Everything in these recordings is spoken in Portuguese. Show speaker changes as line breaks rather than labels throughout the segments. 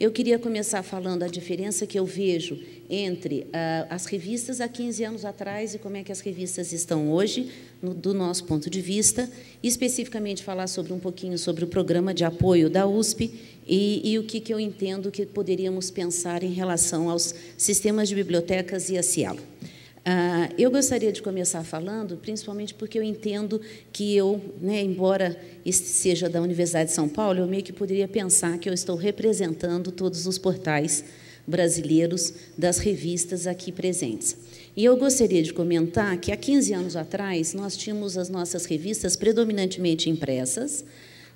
Eu queria começar falando a diferença que eu vejo entre uh, as revistas há 15 anos atrás e como é que as revistas estão hoje, no, do nosso ponto de vista, especificamente falar sobre um pouquinho sobre o programa de apoio da USP e, e o que, que eu entendo que poderíamos pensar em relação aos sistemas de bibliotecas e a Cielo. Uh, eu gostaria de começar falando, principalmente porque eu entendo que eu, né, embora seja da Universidade de São Paulo, eu meio que poderia pensar que eu estou representando todos os portais brasileiros das revistas aqui presentes. E eu gostaria de comentar que há 15 anos atrás nós tínhamos as nossas revistas predominantemente impressas,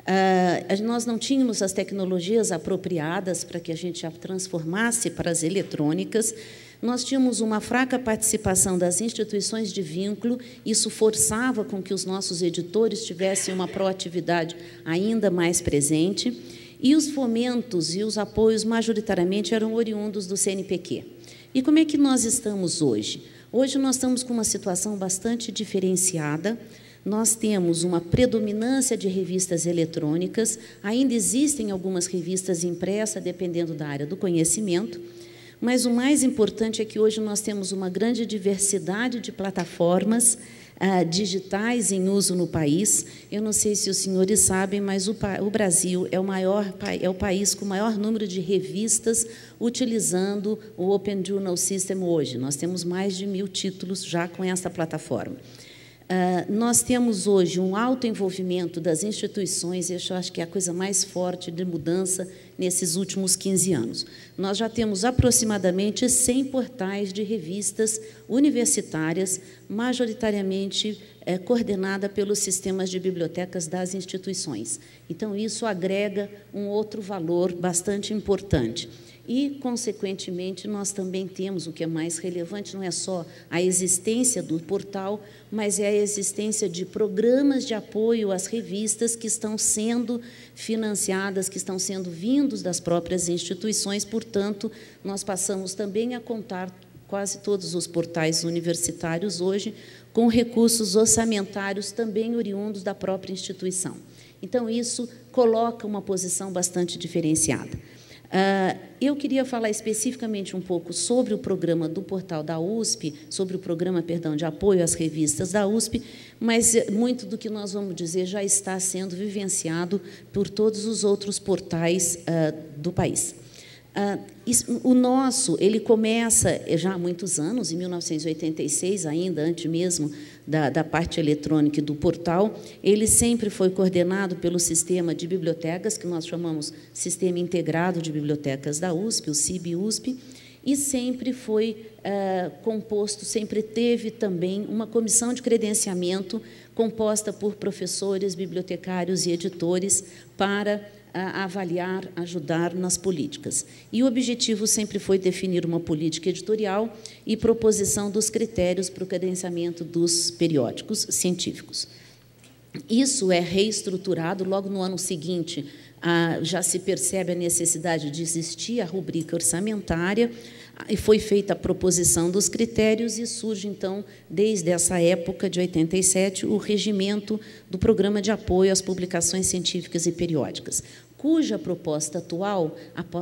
Uh, nós não tínhamos as tecnologias apropriadas para que a gente a transformasse para as eletrônicas. Nós tínhamos uma fraca participação das instituições de vínculo, isso forçava com que os nossos editores tivessem uma proatividade ainda mais presente, e os fomentos e os apoios majoritariamente eram oriundos do CNPq. E como é que nós estamos hoje? Hoje nós estamos com uma situação bastante diferenciada. Nós temos uma predominância de revistas eletrônicas, ainda existem algumas revistas impressas, dependendo da área do conhecimento, mas o mais importante é que hoje nós temos uma grande diversidade de plataformas ah, digitais em uso no país. Eu não sei se os senhores sabem, mas o, o Brasil é o, maior, é o país com o maior número de revistas utilizando o Open Journal System hoje. Nós temos mais de mil títulos já com essa plataforma. Uh, nós temos hoje um alto envolvimento das instituições, e eu acho que é a coisa mais forte de mudança nesses últimos 15 anos. Nós já temos aproximadamente 100 portais de revistas universitárias, majoritariamente é, coordenada pelos sistemas de bibliotecas das instituições. Então, isso agrega um outro valor bastante importante. E, consequentemente, nós também temos o que é mais relevante, não é só a existência do portal, mas é a existência de programas de apoio às revistas que estão sendo financiadas, que estão sendo vindos das próprias instituições. Portanto, nós passamos também a contar quase todos os portais universitários hoje com recursos orçamentários também oriundos da própria instituição. Então, isso coloca uma posição bastante diferenciada. Uh, eu queria falar especificamente um pouco sobre o programa do portal da USP, sobre o programa, perdão, de apoio às revistas da USP, mas muito do que nós vamos dizer já está sendo vivenciado por todos os outros portais uh, do país. Uh, isso, o nosso, ele começa já há muitos anos, em 1986, ainda antes mesmo da, da parte eletrônica e do portal, ele sempre foi coordenado pelo sistema de bibliotecas, que nós chamamos Sistema Integrado de Bibliotecas da USP, o CIB-USP, e sempre foi uh, composto, sempre teve também uma comissão de credenciamento composta por professores, bibliotecários e editores para avaliar, ajudar nas políticas. E o objetivo sempre foi definir uma política editorial e proposição dos critérios para o credenciamento dos periódicos científicos. Isso é reestruturado logo no ano seguinte. já se percebe a necessidade de existir a rubrica orçamentária e foi feita a proposição dos critérios e surge então desde essa época de 87 o regimento do programa de apoio às publicações científicas e periódicas cuja proposta atual,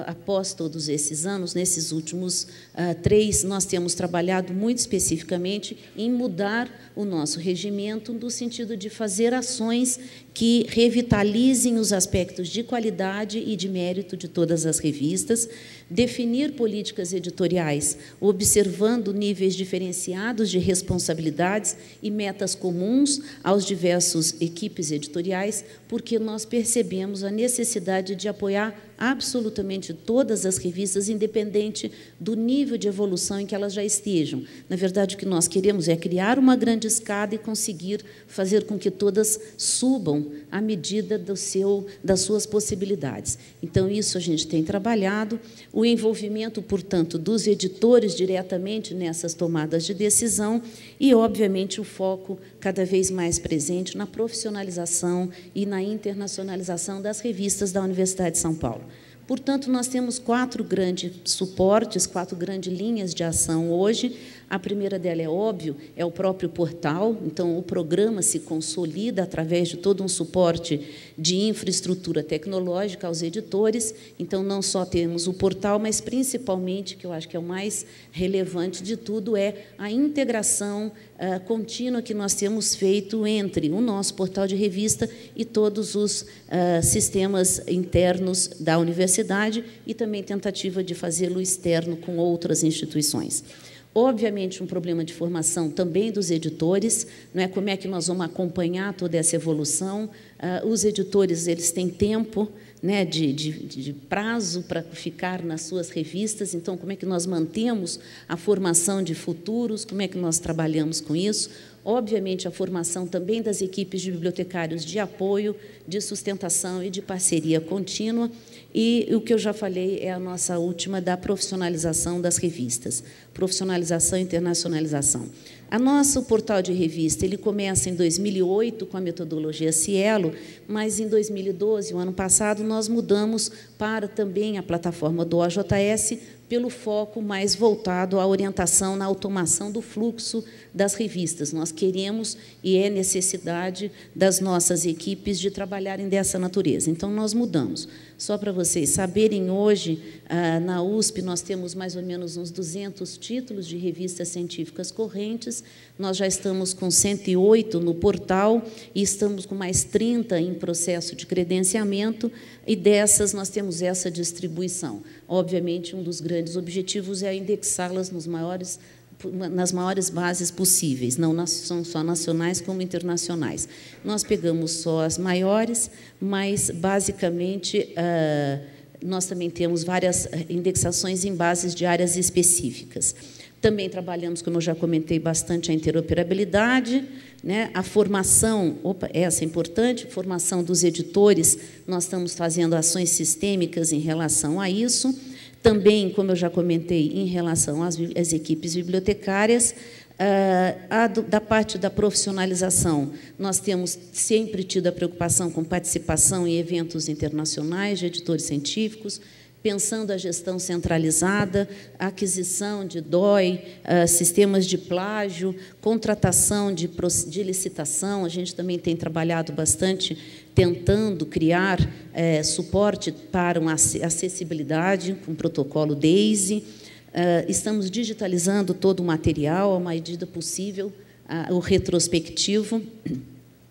após todos esses anos, nesses últimos uh, três, nós temos trabalhado muito especificamente em mudar o nosso regimento no sentido de fazer ações que revitalizem os aspectos de qualidade e de mérito de todas as revistas, definir políticas editoriais observando níveis diferenciados de responsabilidades e metas comuns aos diversos equipes editoriais, porque nós percebemos a necessidade de apoiar absolutamente todas as revistas, independente do nível de evolução em que elas já estejam. Na verdade, o que nós queremos é criar uma grande escada e conseguir fazer com que todas subam à medida do seu, das suas possibilidades. Então, isso a gente tem trabalhado. O envolvimento, portanto, dos editores diretamente nessas tomadas de decisão e, obviamente, o foco cada vez mais presente na profissionalização e na internacionalização das revistas da Universidade de São Paulo. Portanto, nós temos quatro grandes suportes, quatro grandes linhas de ação hoje. A primeira dela é óbvio, é o próprio portal. Então, o programa se consolida através de todo um suporte de infraestrutura tecnológica aos editores. Então, não só temos o portal, mas principalmente, que eu acho que é o mais relevante de tudo, é a integração uh, contínua que nós temos feito entre o nosso portal de revista e todos os uh, sistemas internos da universidade e também tentativa de fazê-lo externo com outras instituições. Obviamente, um problema de formação também dos editores, não é como é que nós vamos acompanhar toda essa evolução. Uh, os editores eles têm tempo né, de, de, de prazo para ficar nas suas revistas, então, como é que nós mantemos a formação de futuros, como é que nós trabalhamos com isso. Obviamente, a formação também das equipes de bibliotecários de apoio, de sustentação e de parceria contínua. E o que eu já falei é a nossa última da profissionalização das revistas, profissionalização e internacionalização. A nosso portal de revista ele começa em 2008 com a metodologia Cielo, mas em 2012, o ano passado, nós mudamos para também a plataforma do OJS pelo foco mais voltado à orientação na automação do fluxo das revistas. Nós queremos e é necessidade das nossas equipes de trabalharem dessa natureza. Então, nós mudamos. Só para vocês saberem, hoje, ah, na USP, nós temos mais ou menos uns 200 títulos de revistas científicas correntes. Nós já estamos com 108 no portal e estamos com mais 30 em processo de credenciamento, e dessas nós temos essa distribuição. Obviamente, um dos grandes objetivos é indexá-las nos maiores nas maiores bases possíveis, não são só nacionais como internacionais. Nós pegamos só as maiores, mas basicamente ah, nós também temos várias indexações em bases de áreas específicas. Também trabalhamos, como eu já comentei bastante, a interoperabilidade, né? a formação, opa, essa é importante, formação dos editores, nós estamos fazendo ações sistêmicas em relação a isso. Também, como eu já comentei, em relação às, às equipes bibliotecárias, ah, da parte da profissionalização, nós temos sempre tido a preocupação com participação em eventos internacionais de editores científicos, pensando a gestão centralizada, aquisição de DOI, uh, sistemas de plágio, contratação de, de, licitação. A gente também tem trabalhado bastante tentando criar eh, suporte para uma acessibilidade com o protocolo DAISY. Uh, estamos digitalizando todo o material, à medida possível, o retrospectivo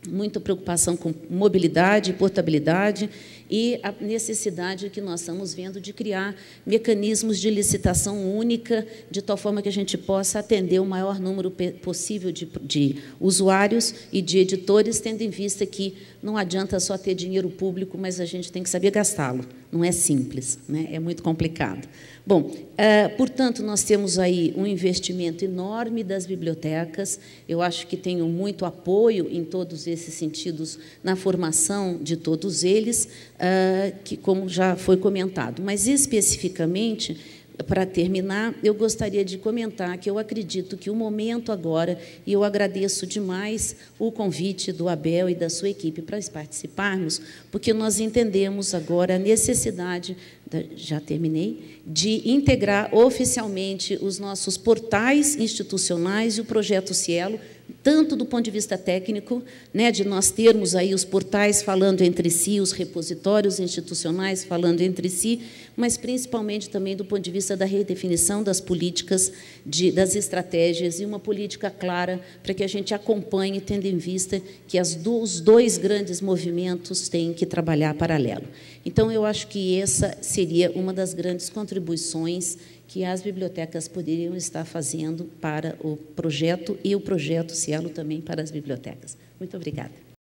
muita preocupação com mobilidade, portabilidade e a necessidade que nós estamos vendo de criar mecanismos de licitação única, de tal forma que a gente possa atender o maior número possível de, de usuários e de editores, tendo em vista que não adianta só ter dinheiro público, mas a gente tem que saber gastá-lo. Não é simples, né? é muito complicado. Bom, uh, portanto, nós temos aí um investimento enorme das bibliotecas. Eu acho que tenho muito apoio em todos esses sentidos na formação de todos eles, que como já foi comentado. Mas especificamente para terminar, eu gostaria de comentar que eu acredito que o momento agora, e eu agradeço demais o convite do Abel e da sua equipe para participarmos, porque nós entendemos agora a necessidade, já terminei, de integrar oficialmente os nossos portais institucionais e o projeto Cielo tanto do ponto de vista técnico, né, de nós termos aí os portais falando entre si, os repositórios institucionais falando entre si, mas principalmente também do ponto de vista da redefinição das políticas, de, das estratégias e uma política clara para que a gente acompanhe, tendo em vista que do, os dois grandes movimentos têm que trabalhar paralelo. Então, eu acho que essa seria uma das grandes contribuições que as bibliotecas poderiam estar fazendo para o projeto e o projeto Cielo também para as bibliotecas. Muito obrigada.